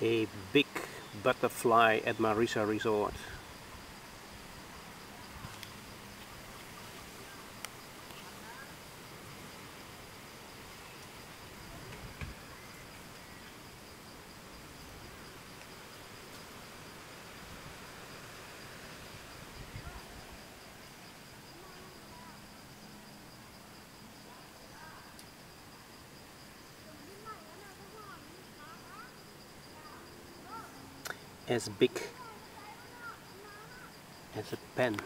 a big butterfly at Marisa Resort. As big as a pen